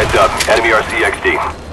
Heads up, enemy RCXD.